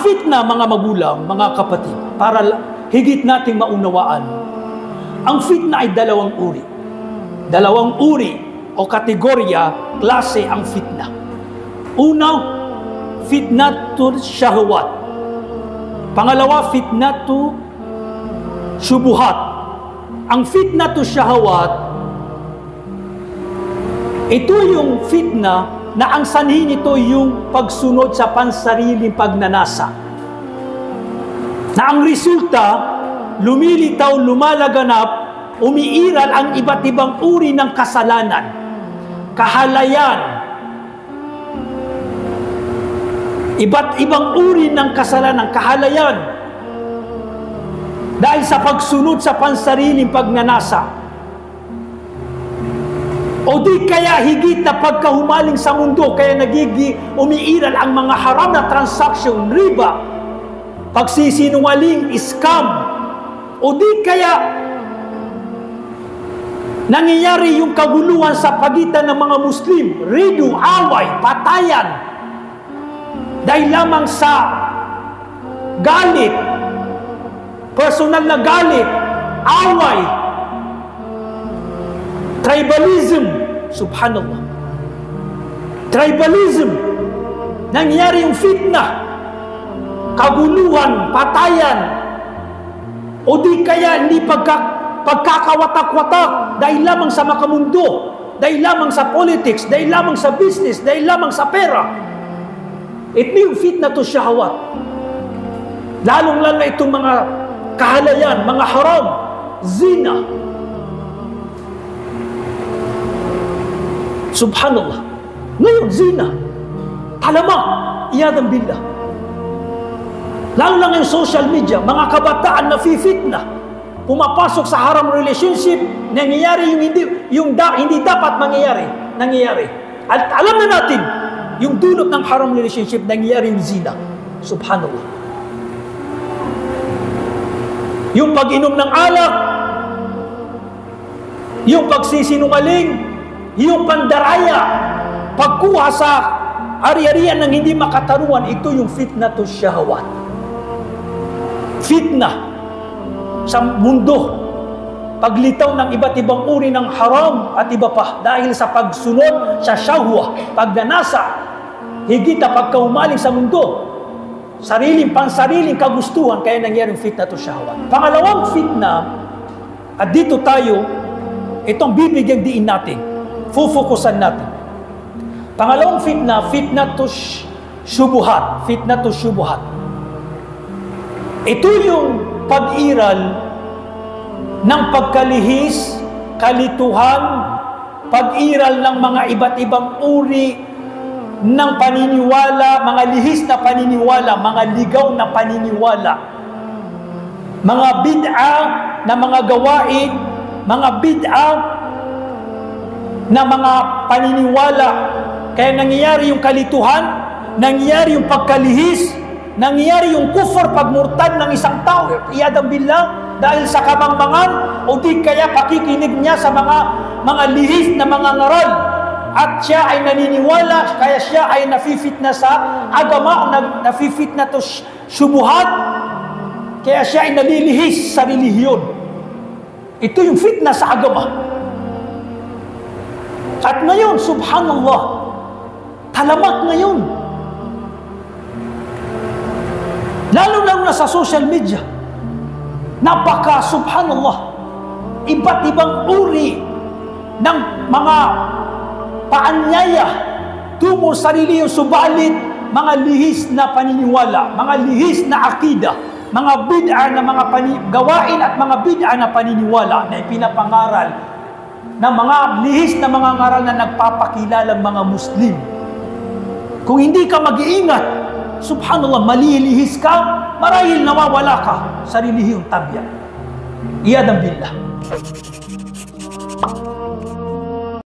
Fitna, mga magulang, mga kapatid, para higit nating maunawaan, ang fitna ay dalawang uri. Dalawang uri o kategorya, klase ang fitna. Una, fitnatu syahwat. Pangalawa, fitnatu syubuhat. Ang fitnatu syahwat, ito yung fitna na ang sanhi nito yung pagsunod sa pansariling pagnanasa. Na ang resulta, lumilitaw, lumalaganap, umiiral ang iba't ibang uri ng kasalanan, kahalayan, iba't ibang uri ng kasalanan, kahalayan, dahil sa pagsunod sa pansariling pagnanasa. O di kaya higit na pagkahumaling sa mundo, kaya nagigi, umiiral ang mga haram na transaction, riba, pagsisinungaling, scam, o di kaya nangyayari yung kaguluhan sa pagitan ng mga Muslim, ridu, away, patayan, dahil lamang sa galit, personal na galit, away, tribalism, subhanallah. Tribalism, nangyari yung fitna, kaguluhan, patayan, o di kaya hindi pagka, pagkakawatak-watak. Dahil lamang sa makamundo, dahil lamang sa politics, dahil lamang sa business, dahil lamang sa pera. Ito yung fitna to syahwat. Lalong-lalo itong mga kahalayan, mga haram, zina, Subhanallah. Ngayon, zina. Talamak. Iyadang billah. Lalo lang yung social media, mga kabataan na fitna. Pumapasok sa haram relationship, nangyayari yung hindi, yung da, hindi dapat mangyayari. Nangyayari. At alam na natin, yung dulot ng haram relationship, nangyayari yung zina. Subhanallah. Yung pag-inom ng alak, yung pagsisinungaling, yung pandaraya, pagkuha sa ari-arian ng hindi makataruan, ito yung fitna to syahwat. Fitna sa mundo. Paglitaw ng iba't ibang uri ng haram at iba pa dahil sa pagsunod sa syahwa, pagnanasa, higit na pagkaumaling sa mundo, sariling pansariling kagustuhan kaya nangyari yung fitna to syahwat. Pangalawang fitna, at dito tayo, itong bibigyan diin natin, fufukusan natin. Pangalawang fitna, fitna to sh- syubuhat. Fitna to syubuhat. Ito yung pag-iral ng pagkalihis, kalituhan, pag-iral ng mga iba't ibang uri ng paniniwala, mga lihis na paniniwala, mga ligaw na paniniwala, mga bid'a na mga gawain, mga bid'a na mga paniniwala. Kaya nangyayari yung kalituhan, nangyayari yung pagkalihis, nangyayari yung kufar pagmurtad ng isang tao, iyadang bilang, dahil sa kamangmangan o di kaya pakikinig niya sa mga mga lihis na mga ngaral. At siya ay naniniwala kaya siya ay nafifit na sa agama o na- nafifit na to syubuhat kaya siya ay nalilihis sa relihiyon. Ito yung fitna sa agama at ngayon subhanallah talamak ngayon. Lalo-lalo na sa social media. Napaka, subhanallah, iba't ibang uri ng mga paanyaya tungo sa reliyong subalit mga lihis na paniniwala, mga lihis na akida, mga bid'a na mga gawain at mga bid'a na paniniwala na ipinapangaral na mga lihis na mga ngaral na nagpapakilalang mga Muslim. Kung hindi ka mag-iingat, subhanallah, malilihis ka, marahil nawawala ka sa relihiyong tabya. Iyadang billah.